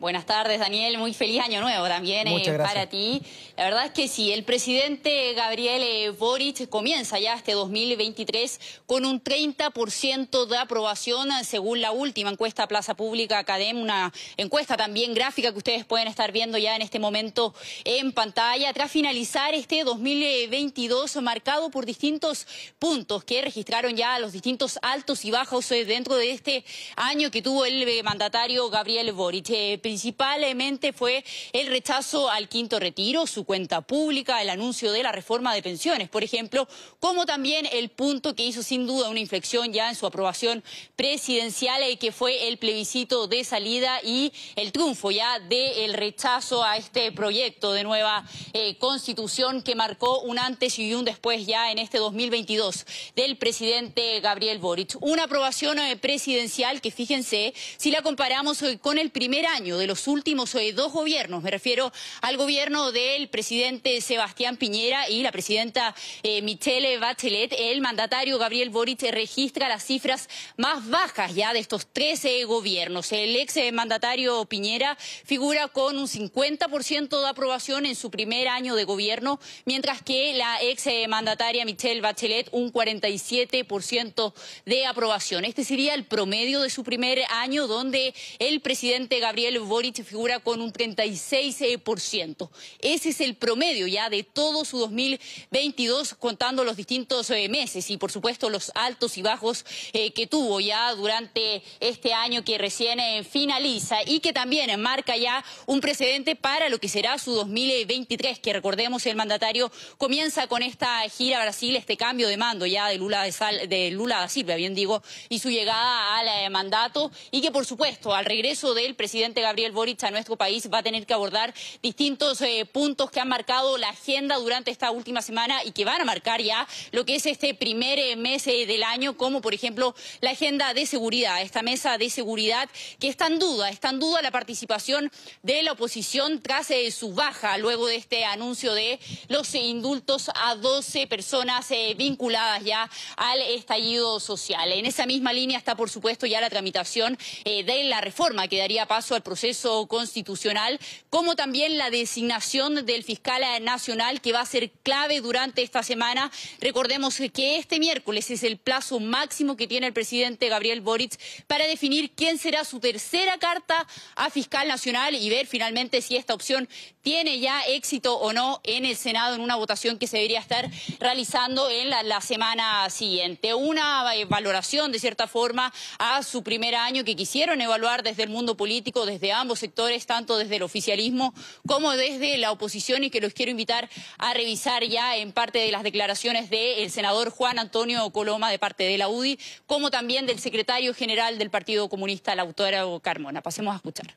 Buenas tardes, Daniel. Muy feliz año nuevo también eh, para ti. La verdad es que sí, el presidente Gabriel eh, Boric comienza ya este 2023 con un 30% de aprobación eh, según la última encuesta Plaza Pública Academ, una encuesta también gráfica que ustedes pueden estar viendo ya en este momento en pantalla, tras finalizar este 2022 marcado por distintos puntos que registraron ya los distintos altos y bajos dentro de este año que tuvo el mandatario Gabriel Boric. Principalmente fue el rechazo al quinto retiro, su cuenta pública, el anuncio de la reforma de pensiones, por ejemplo, como también el punto que hizo sin duda una inflexión ya en su aprobación presidencial, eh, que fue el plebiscito de salida y el triunfo ya del rechazo a este proyecto de nueva eh, constitución que marcó un antes y un después ya en este 2022 del presidente Gabriel Boric. Una aprobación eh, presidencial que fíjense, si la comparamos con el primer año de los últimos eh, dos gobiernos. Me refiero al gobierno del presidente Sebastián Piñera y la presidenta eh, Michelle Bachelet. El mandatario Gabriel Boric registra las cifras más bajas ya de estos 13 gobiernos. El ex mandatario Piñera figura con un 50% de aprobación en su primer año de gobierno, mientras que la ex mandataria Michelle Bachelet un 47% de aprobación. Este sería el promedio de su primer año, donde el presidente Gabriel Boric figura con un 36%. Ese es el promedio ya de todo su 2022, contando los distintos eh, meses y, por supuesto, los altos y bajos eh, que tuvo ya durante este año que recién eh, finaliza y que también marca ya un precedente para lo que será su 2023, que recordemos el mandatario comienza con esta gira a Brasil, este cambio de mando ya de Lula, de, de Lula da Silva, bien digo, y su llegada al mandato y que, por supuesto, al regreso del presidente Gabriel Boric a nuestro país va a tener que abordar distintos puntos que han marcado la agenda durante esta última semana y que van a marcar ya lo que es este primer eh, mes eh, del año, como por ejemplo la agenda de seguridad, esta mesa de seguridad que está en duda, está en duda la participación de la oposición tras su baja luego de este anuncio de los indultos a 12 personas vinculadas ya al estallido social. En esa misma línea está, por supuesto, ya la tramitación de la reforma que daría paso al proceso constitucional, como también la designación del fiscal nacional que va a ser clave durante esta semana. Recordemos que este miércoles es el plazo máximo que tiene el presidente Gabriel Boric para definir quién será su tercera carta a fiscal nacional y ver finalmente si esta opción tiene ya éxito o no en el Senado en una votación que se debería estar realizando en la, la semana siguiente. Una valoración, de cierta forma, a su primer año que quisieron evaluar desde el mundo político, desde ambos sectores, tanto desde el oficialismo como desde la oposición, y que los quiero invitar a revisar ya en parte de las declaraciones del senador Juan Antonio Coloma de parte de la UDI, como también del secretario general del Partido Comunista, Lautaro Carmona. Pasemos a escuchar.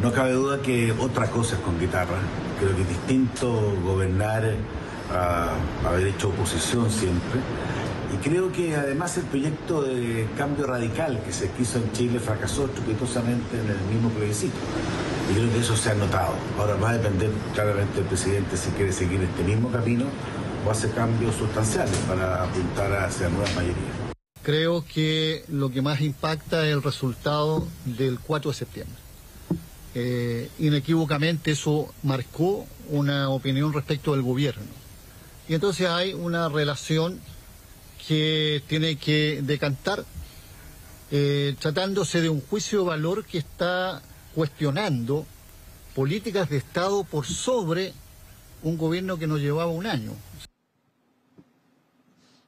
No cabe duda que otra cosa es con guitarra. Creo que es distinto gobernar a haber hecho oposición siempre. Y creo que además el proyecto de cambio radical que se quiso en Chile fracasó estrepitosamente en el mismo plebiscito. Y creo que eso se ha notado. Ahora va a depender claramente del presidente si quiere seguir este mismo camino o hace cambios sustanciales para apuntar hacia nuevas mayorías. Creo que lo que más impacta es el resultado del 4 de septiembre. Eh, inequívocamente eso marcó una opinión respecto del gobierno. Y entonces hay una relación que tiene que decantar eh, tratándose de un juicio de valor que está cuestionando políticas de Estado por sobre un gobierno que nos llevaba un año.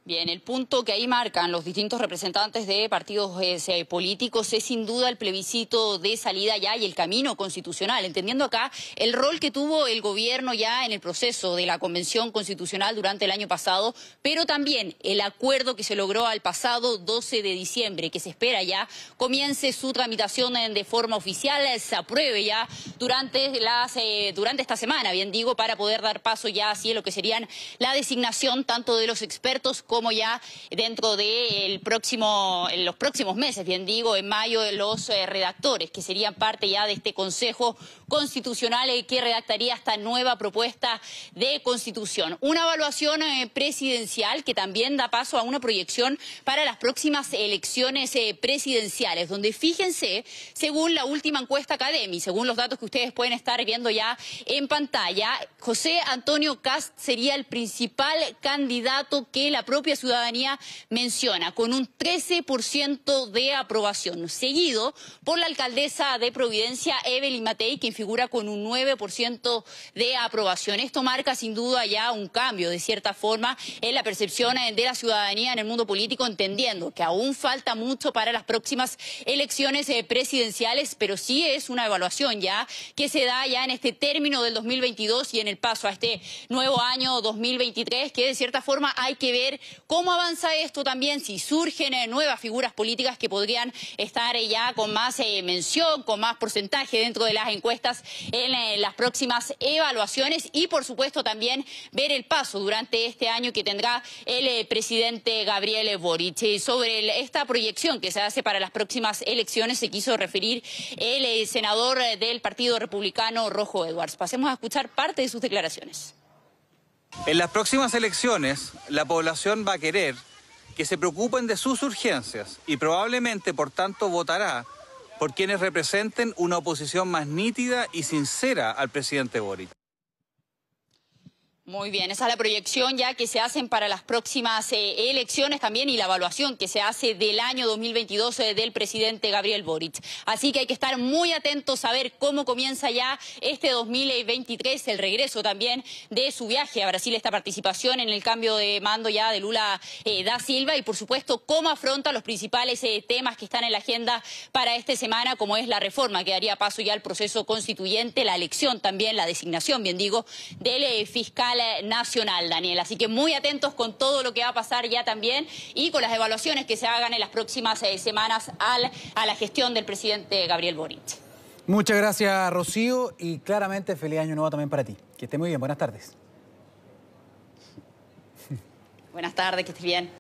Bien, el punto que ahí marcan los distintos representantes de partidos eh, políticos es sin duda el plebiscito de salida ya y el camino constitucional, entendiendo acá el rol que tuvo el gobierno ya en el proceso de la Convención Constitucional durante el año pasado, pero también el acuerdo que se logró al pasado 12 de diciembre, que se espera ya comience su tramitación de forma oficial, se apruebe ya durante, las, eh, durante esta semana, bien digo, para poder dar paso ya así a lo que serían la designación tanto de los expertos como ya dentro de los próximos meses, bien digo, en mayo, los eh, redactores, que serían parte ya de este Consejo Constitucional eh, que redactaría esta nueva propuesta de constitución. Una evaluación eh, presidencial que también da paso a una proyección para las próximas elecciones presidenciales, donde fíjense, según la última encuesta Academy, según los datos que ustedes pueden estar viendo ya en pantalla, José Antonio Cast sería el principal candidato que la propia ciudadanía menciona, con un 13% de aprobación, seguido por la alcaldesa de Providencia, Evelyn Matei, quien figura con un 9% de aprobación. Esto marca sin duda ya un cambio, de cierta forma, en la percepción de la ciudadanía en el mundo político, entendiendo que aún falta mucho para las próximas elecciones eh, presidenciales, pero sí es una evaluación ya que se da ya en este término del 2022 y en el paso a este nuevo año 2023, que de cierta forma hay que ver cómo avanza esto también, si surgen eh, nuevas figuras políticas que podrían estar eh, ya con más mención, con más porcentaje dentro de las encuestas en las próximas evaluaciones y por supuesto también ver el paso durante este año que tendrá el presidente Gabriel Boric. Sobre esta proyección que se hace para las próximas elecciones se quiso referir el senador del Partido Republicano, Rojo Edwards. Pasemos a escuchar parte de sus declaraciones. En las próximas elecciones, la población va a querer que se preocupen de sus urgencias y probablemente, por tanto, votará por quienes representen una oposición más nítida y sincera al presidente Boric. Muy bien, esa es la proyección ya que se hacen para las próximas eh, elecciones también y la evaluación que se hace del año 2022 eh, del presidente Gabriel Boric. Así que hay que estar muy atentos a ver cómo comienza ya este 2023, el regreso también de su viaje a Brasil, esta participación en el cambio de mando ya de Lula eh, da Silva y por supuesto cómo afronta los principales temas que están en la agenda para esta semana, como es la reforma que daría paso ya al proceso constituyente, la elección también, la designación, bien digo, del fiscal nacional, Daniel. Así que muy atentos con todo lo que va a pasar ya también y con las evaluaciones que se hagan en las próximas eh, semanas al, a la gestión del presidente Gabriel Boric. Muchas gracias, Rocío, y claramente feliz año nuevo también para ti. Que esté muy bien. Buenas tardes. Buenas tardes, que estés bien.